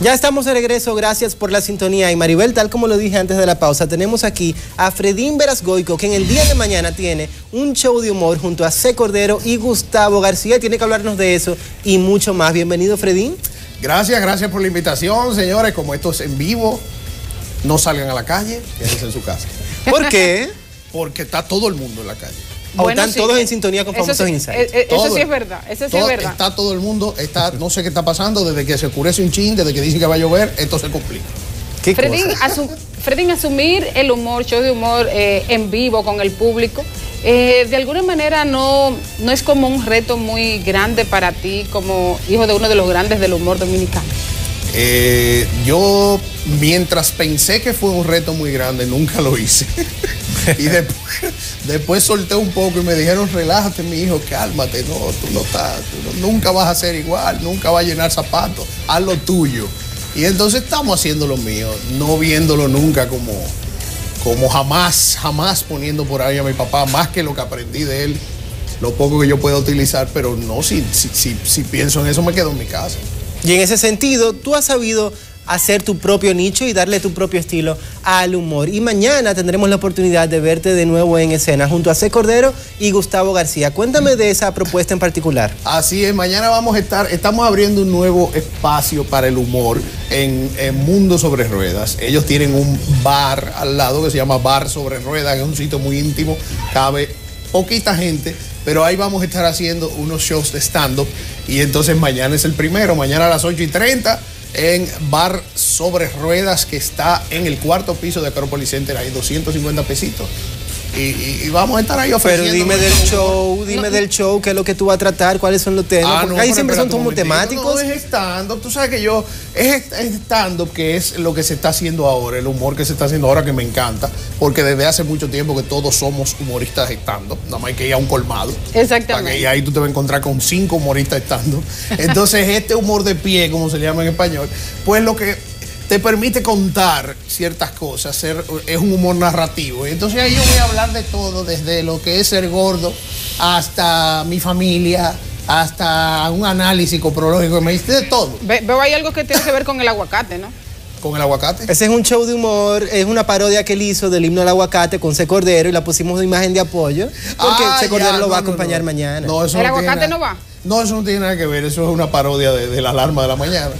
Ya estamos de regreso, gracias por la sintonía. Y Maribel, tal como lo dije antes de la pausa, tenemos aquí a Fredín Verasgoico, que en el día de mañana tiene un show de humor junto a C. Cordero y Gustavo García. Tiene que hablarnos de eso y mucho más. Bienvenido, Fredín. Gracias, gracias por la invitación, señores. Como esto es en vivo, no salgan a la calle, quédense en su casa. ¿Por qué? Porque está todo el mundo en la calle. O están todos en sintonía con famosos sí, insights. eh, eh, eso Todo. sí es verdad, eso sí Todo- es verdad. Está todo el mundo, está, no sé qué está pasando, desde que se oscurece un chin, desde que dicen que va a llover, esto se complica. ¿Qué Fredín, asumir el humor, show de humor eh, en vivo con el público, eh, de alguna manera no, no es como un reto muy grande para ti como hijo de uno de los grandes del humor dominicano. Eh, yo, mientras pensé que fue un reto muy grande, nunca lo hice. y después, después solté un poco y me dijeron, relájate, mi hijo, cálmate, no, tú no estás, tú nunca vas a ser igual, nunca vas a llenar zapatos, haz lo tuyo. Y entonces estamos haciendo lo mío, no viéndolo nunca como, como jamás, jamás poniendo por ahí a mi papá, más que lo que aprendí de él, lo poco que yo pueda utilizar, pero no, si, si, si, si pienso en eso me quedo en mi casa. Y en ese sentido, tú has sabido hacer tu propio nicho y darle tu propio estilo al humor. Y mañana tendremos la oportunidad de verte de nuevo en escena junto a C. Cordero y Gustavo García. Cuéntame de esa propuesta en particular. Así es, mañana vamos a estar, estamos abriendo un nuevo espacio para el humor en, Mundo Sobre Ruedas. Ellos tienen un bar al lado que se llama Bar Sobre Ruedas, es un sitio muy íntimo, cabe poquita gente, pero ahí vamos a estar haciendo unos shows de stand-up y entonces mañana es el primero, mañana a las 8 y 30 en Bar Sobre Ruedas que está en el cuarto piso de Acropolis Center, ahí 250 pesitos. Y, y- y vamos a estar ahí Pero ofreciendo. dime del show, dime del show, qué es lo que tú vas a tratar, cuáles son los temas, Ah, porque no, ahí pero siempre son como temáticos. No, es stand-up. Tú sabes que yo, es stand-up que es lo que se está haciendo ahora, el humor que se está haciendo ahora que me encanta, porque desde hace mucho tiempo que todos somos humoristas stand-up, nada más hay que ir a un colmado. Exactamente. Que- Y ahí tú te vas a encontrar con cinco humoristas stand-up. Entonces, este humor de pie, como se llama en español, pues lo que te permite contar ciertas cosas, ser, es un humor narrativo. Y entonces ahí yo voy a hablar de todo, desde lo que es ser gordo hasta mi familia, hasta un análisis coprológico, me dice de todo, Ve- veo ahí algo que tiene que ver con el aguacate, ¿no? con el aguacate. Ese es un show de humor, es una parodia que él hizo del himno al aguacate con C. Cordero y la pusimos de imagen de apoyo, porque Ah, C. Cordero ya, lo va a no, acompañar no. mañana. No, eso ¿El no tiene aguacate nada- no va? No, eso no tiene nada que ver, eso es una parodia de, de la alarma de la mañana.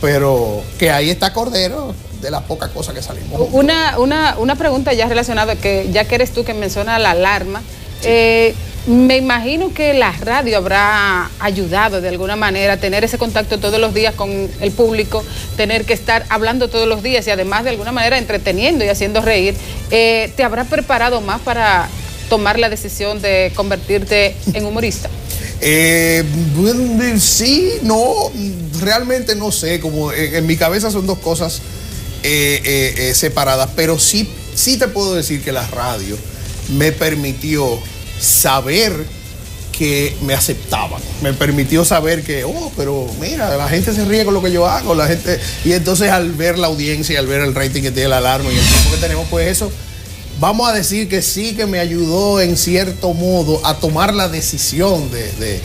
Pero que ahí está Cordero, de las pocas cosas que salimos. Una, una, una pregunta ya relacionada, que ya que eres tú que menciona la alarma, eh, me imagino que la radio habrá ayudado de alguna manera a tener ese contacto todos los días con el público, tener que estar hablando todos los días y además de alguna manera entreteniendo y haciendo reír. Eh, ¿Te habrá preparado más para tomar la decisión de convertirte en humorista? Eh, sí, no, realmente no sé, como en, en mi cabeza son dos cosas eh, eh, eh, separadas, pero sí, sí te puedo decir que la radio me permitió saber que me aceptaban, me permitió saber que, oh, pero mira, la gente se ríe con lo que yo hago, la gente, y entonces al ver la audiencia, al ver el rating que tiene la alarma y el tiempo que tenemos, pues eso vamos a decir que sí que me ayudó en cierto modo a tomar la decisión de, de-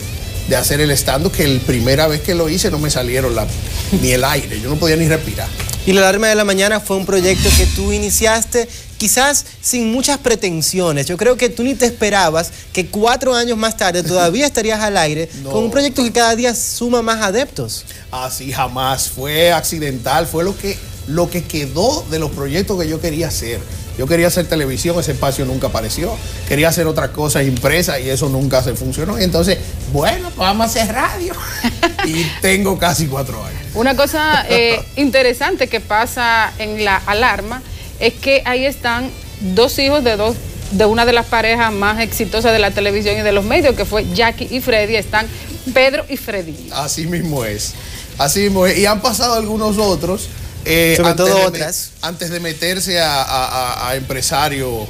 de hacer el stand que la primera vez que lo hice no me salieron la- ni el aire, yo no podía ni respirar. Y la alarma de la mañana fue un proyecto que tú iniciaste quizás sin muchas pretensiones. Yo creo que tú ni te esperabas que cuatro años más tarde todavía estarías al aire No. con un proyecto que cada día suma más adeptos. Así jamás, fue accidental, fue lo que, lo que quedó de los proyectos que yo quería hacer. Yo quería hacer televisión, ese espacio nunca apareció. Quería hacer otras cosas impresas y eso nunca se funcionó. Y entonces, bueno, pues vamos a hacer radio. y tengo casi cuatro años. Una cosa eh, interesante que pasa en la alarma es que ahí están dos hijos de dos de una de las parejas más exitosas de la televisión y de los medios, que fue Jackie y Freddy, están Pedro y Freddy. Así mismo es. Así mismo es. Y han pasado algunos otros. Eh, Sobre antes todo de otras. Antes de meterse a, a- a- a empresario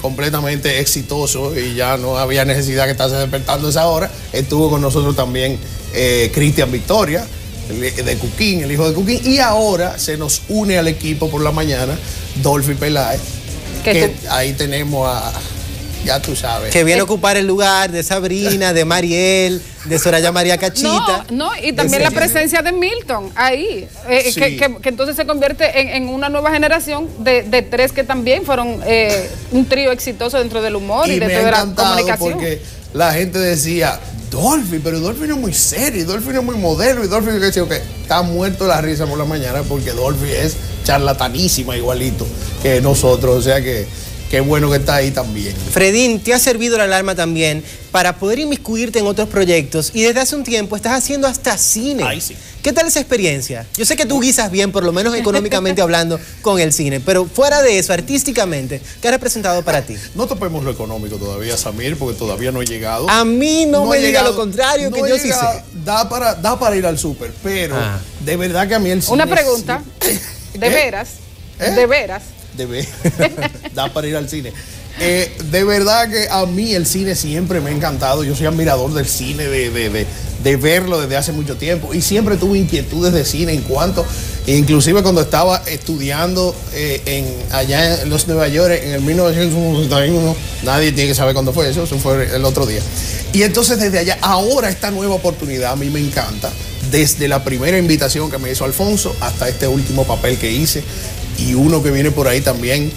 completamente exitoso y ya no había necesidad que estarse despertando esa hora, estuvo con nosotros también eh, Cristian Victoria, de Cuquín, el hijo de Cuquín, y ahora se nos une al equipo por la mañana Dolphy Peláez, Que que tú- ahí tenemos a, ya tú sabes. Que viene a ocupar el lugar de Sabrina, de Mariel, de Soraya María Cachita. No, no y también la presencia de Milton ahí, eh, Sí. que, que- que entonces se convierte en, en una nueva generación de, de tres que también fueron eh, un trío exitoso dentro del humor y, Y de me ha toda la comunicación. porque la gente decía, Dolphy, pero Dolphy no es muy serio, y Dolphy no es muy modelo, y Dolphy que está muerto la risa por la mañana porque Dolphy es charlatanísima igualito que nosotros, o sea que qué bueno que está ahí también. Fredín, te ha servido la alarma también para poder inmiscuirte en otros proyectos y desde hace un tiempo estás haciendo hasta cine. Ay, sí. ¿Qué tal esa experiencia? Yo sé que tú guisas bien, por lo menos económicamente hablando, con el cine, pero fuera de eso, artísticamente, ¿qué ha representado para ti? No topemos lo económico todavía, Samir, porque todavía no he llegado. A mí no, me llegado, lo contrario, no que yo sí sé. Da para, da para ir al súper, pero Ah. de verdad que a mí el cine Una sí- pregunta, de ¿Eh? veras, ¿Eh? de veras. De ver- da para ir al cine. Eh, de verdad que a mí el cine siempre me ha encantado. Yo soy admirador del cine, de, de- de- verlo desde hace mucho tiempo. Y siempre tuve inquietudes de cine en cuanto, inclusive cuando estaba estudiando eh, en, allá en los Nueva York en el 1961, nadie tiene que saber cuándo fue eso, eso fue el otro día. Y entonces desde allá, ahora esta nueva oportunidad a mí me encanta. Desde la primera invitación que me hizo Alfonso hasta este último papel que hice y uno que viene por ahí también,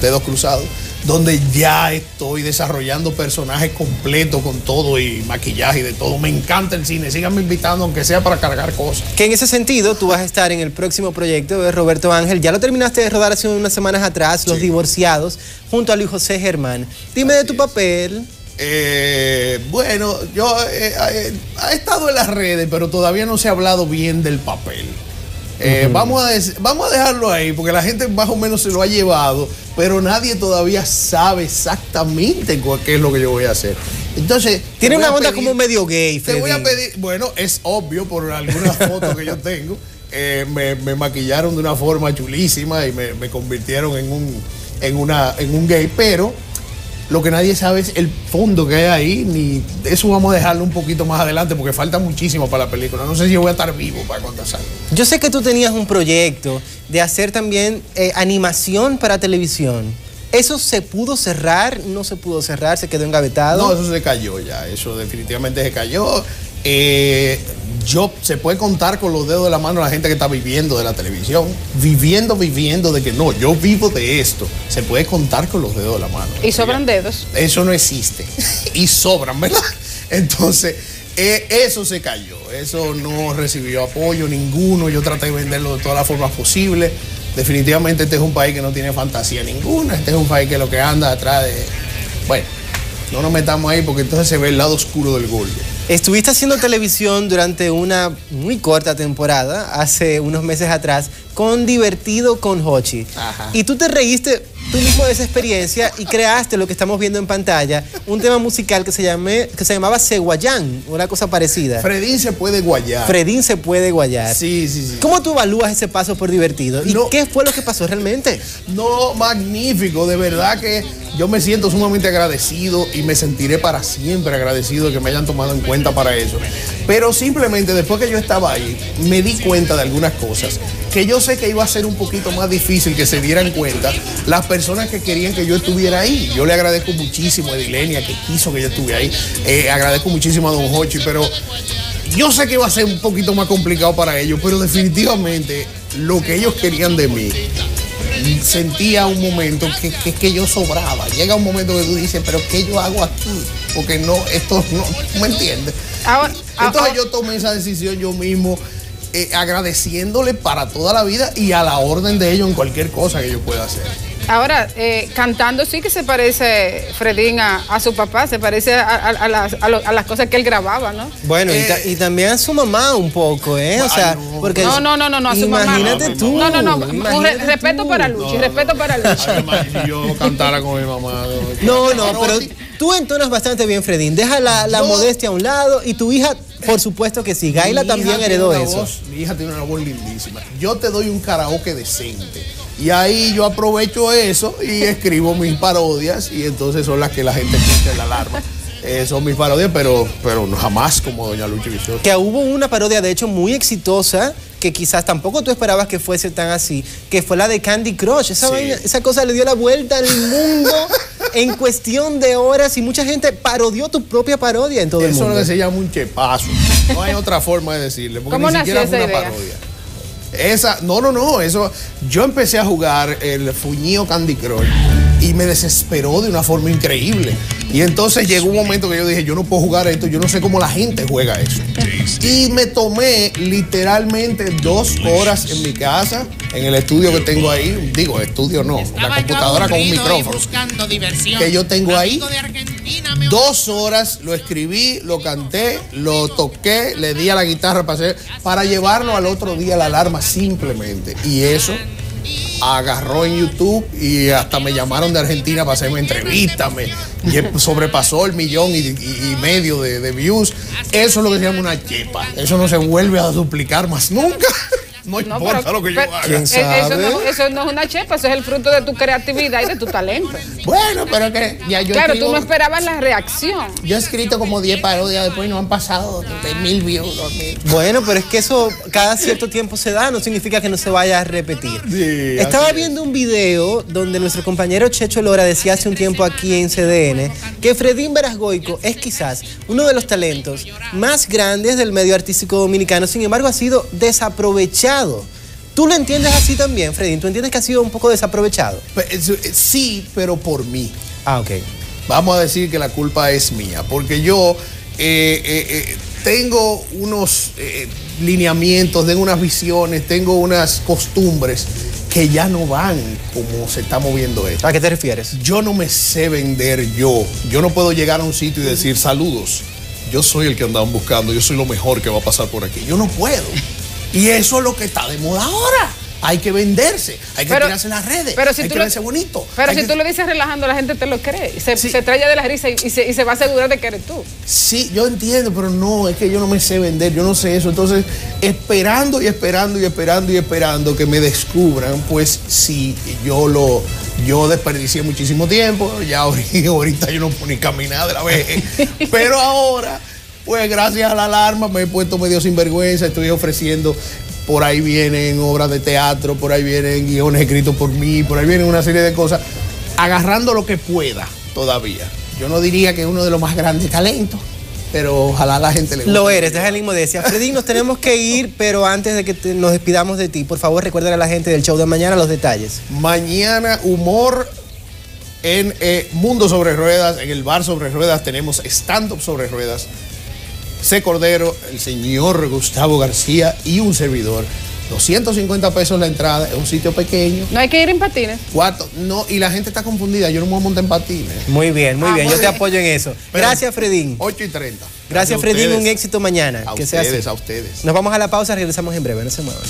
Dedos Cruzados, donde ya estoy desarrollando personajes completos con todo y maquillaje y de todo. Me encanta el cine, síganme invitando aunque sea para cargar cosas. Que en ese sentido tú vas a estar en el próximo proyecto de Roberto Ángel. Ya lo terminaste de rodar hace unas semanas atrás, Los Sí. Divorciados, junto a Luis José Germán. Dime de tu papel. Eh, bueno, yo eh, eh, he estado en las redes, pero todavía no se ha hablado bien del papel. Eh, vamos, a vamos a dejarlo ahí, porque la gente más o menos se lo ha llevado, pero nadie todavía sabe exactamente qué es lo que yo voy a hacer. Entonces. Tiene una onda pedir- como medio gay, Te voy a Freddy. pedir, bueno, es obvio por algunas fotos que yo tengo. eh, me, me maquillaron de una forma chulísima y me, me convirtieron en un, en, una, en un gay, pero lo que nadie sabe es el fondo que hay ahí, ni eso vamos a dejarlo un poquito más adelante porque falta muchísimo para la película. No sé si yo voy a estar vivo para cuando salga. Yo sé que tú tenías un proyecto de hacer también eh, animación para televisión. ¿Eso se pudo cerrar? ¿No se pudo cerrar? ¿Se quedó engavetado? No, eso se cayó ya, eso definitivamente se cayó. Eh, yo se puede contar con los dedos de la mano la gente que está viviendo de la televisión, viviendo, viviendo de que no, yo vivo de esto. Se puede contar con los dedos de la mano. Y sobran dedos. Eso no existe. y sobran, ¿verdad? Entonces, eh, eso se cayó. Eso no recibió apoyo ninguno. Yo traté de venderlo de todas las formas posibles. Definitivamente este es un país que no tiene fantasía ninguna. Este es un país que lo que anda atrás de... Bueno, no nos metamos ahí porque entonces se ve el lado oscuro del gordo. Estuviste haciendo televisión durante una muy corta temporada, hace unos meses atrás, con Divertido con Hochi. Ajá. Y tú te reíste tú mismo de esa experiencia y creaste lo que estamos viendo en pantalla, un tema musical que se, llamé, que se llamaba Seguayán, una cosa parecida. Fredín se puede guayar. Fredín se puede guayar. Sí, sí, sí. ¿Cómo tú evalúas ese paso por Divertido? ¿Y No. qué fue lo que pasó realmente? No, magnífico, de verdad que yo me siento sumamente agradecido y me sentiré para siempre agradecido de que me hayan tomado en cuenta para eso. Pero simplemente después que yo estaba ahí, me di cuenta de algunas cosas que yo sé que iba a ser un poquito más difícil que se dieran cuenta las personas que querían que yo estuviera ahí. Yo le agradezco muchísimo a Edilenia que quiso que yo estuviera ahí. Eh, agradezco muchísimo a Don Hochi, pero yo sé que va a ser un poquito más complicado para ellos, pero definitivamente lo que ellos querían de mí sentía un momento que, que, que yo sobraba. Llega un momento que tú dices, pero ¿qué yo hago aquí? Porque no, esto no, ¿tú ¿me entiendes? Ahora- Entonces ahora- yo tomé esa decisión yo mismo, eh, agradeciéndole para toda la vida y a la orden de ellos en cualquier cosa que yo pueda hacer. Ahora, eh, cantando sí que se parece Fredín a, a su papá, se parece a, a- a las, a lo- a las cosas que él grababa, ¿no? Bueno, y, Eh, ta- y también a su mamá un poco, ¿eh? O sea, no. porque No, no, no, no, no, a su mamá. imagínate no. tú. No, no, no, imagínate respeto tú. para Luchi, respeto para Luchi. Yo cantara con mi mamá. No, no, pero tú entonas bastante bien, Fredín. Deja la, modestia a un lado y tu hija, por supuesto que sí. Gaila Mi también heredó eso. voz- mi hija tiene una voz lindísima. Yo te doy un karaoke decente. Y ahí yo aprovecho eso y escribo mis parodias y entonces son las que la gente escucha en la alarma. Eh, son mis parodias, pero, pero jamás como Doña Lucha Vicioso. Que hubo una parodia, de hecho, muy exitosa que quizás tampoco tú esperabas que fuese tan así, que fue la de Candy Crush. Esa, vaina- esa cosa le dio la vuelta al mundo en cuestión de horas y mucha gente parodió tu propia parodia en todo el Eso es mundo. lo que se llama un chepazo. No hay otra forma de decirle, porque ¿Cómo ni siquiera fue una idea? parodia. Esa, no, no, no, eso, yo empecé a jugar el fuñío Candy Crush y me desesperó de una forma increíble. Y entonces llegó un momento que yo dije, yo no puedo jugar esto, yo no sé cómo la gente juega eso. Y me tomé literalmente dos horas en mi casa, en el estudio que tengo ahí, digo, estudio no, yo computadora con un micrófono. que yo tengo ahí. Dos horas lo escribí, lo canté, lo toqué, le di a la guitarra para, hacer, para llevarlo al otro día la alarma simplemente. Y eso agarró en YouTube y hasta me llamaron de Argentina para hacerme entrevistas. Me, sobrepasó el millón y medio de, de views. Eso es lo que se llama una chepa. Eso no se vuelve a duplicar más nunca. No, No, importa pero- lo que yo pero- haga. ¿Quién sabe? Eso no, eso no es una chepa, eso es el fruto de tu creatividad y de tu talento. Bueno, pero que ya yo claro, escribo- tú no esperabas la reacción. Yo he escrito como 10 parodias, después no han pasado de mil views, dos mil. Bueno, pero es que eso cada cierto tiempo se da, no significa que no se vaya a repetir. Sí, Estaba viendo un video donde nuestro compañero Checho Lora decía hace un tiempo aquí en CDN que Fredín Verasgoico es quizás uno de los talentos más grandes del medio artístico dominicano, sin embargo ha sido desaprovechado. ¿Tú lo entiendes así también, Fredín? ¿Tú entiendes que ha sido un poco desaprovechado? Es- eh, Sí, pero por mí. Ah, ok. Vamos a decir que la culpa es mía, porque yo eh, eh, eh, tengo unos eh, lineamientos, tengo unas visiones, tengo unas costumbres que ya no van como se está moviendo esto. ¿A qué te refieres? Yo no me sé vender yo. Yo no puedo llegar a un sitio y decir saludos. Yo soy el que andaban buscando, yo soy lo mejor que va a pasar por aquí. Yo no puedo. Y eso es lo que está de moda ahora. Hay que venderse, hay que Pero- tirarse en las redes, pero si hay tú que lo- verse bonito. Pero si que- tú lo dices relajando, la gente te lo cree. Se, Sí. se trae de la risa y, y se, y se va a asegurar de que eres tú. Sí, yo entiendo, pero no, es que yo no me sé vender, yo no sé eso. Entonces, esperando y esperando y esperando y esperando que me descubran, pues sí, yo lo, yo desperdicié muchísimo tiempo, ya ahorita, ahorita yo no puedo ni caminar de la vez. Pero ahora, pues gracias a la alarma me he puesto medio sinvergüenza, estoy ofreciendo, por ahí vienen obras de teatro, por ahí vienen guiones escritos por mí, por ahí vienen una serie de cosas, agarrando lo que pueda todavía. Yo no diría que es uno de los más grandes talentos, pero ojalá la gente le guste. Lo eres, deja la inmodencia. Freddy, nos tenemos que ir, pero antes de que te- nos despidamos de ti, por favor, recuerda a la gente del show de mañana los detalles. Mañana humor en eh, Mundo sobre Ruedas, en el bar sobre Ruedas tenemos stand-up sobre ruedas. C. Cordero, el señor Gustavo García y un servidor. 250 pesos la entrada, es un sitio pequeño. No hay que ir en patines. Cuatro, no, y la gente está confundida, yo no me voy a montar en patines. Muy bien, muy Ah, bien, muy yo te apoyo en eso. Pero- Gracias, Fredín. 8 y 30. Gracias, a Fredín, ustedes. un éxito mañana. A que sea así. ustedes, a ustedes. Nos vamos a la pausa, regresamos en breve, no se muevan.